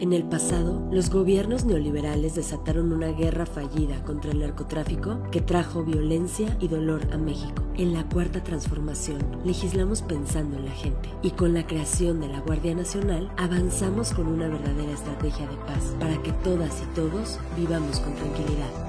En el pasado, los gobiernos neoliberales desataron una guerra fallida contra el narcotráfico que trajo violencia y dolor a México. En la cuarta transformación, legislamos pensando en la gente y con la creación de la Guardia Nacional avanzamos con una verdadera estrategia de paz para que todas y todos vivamos con tranquilidad.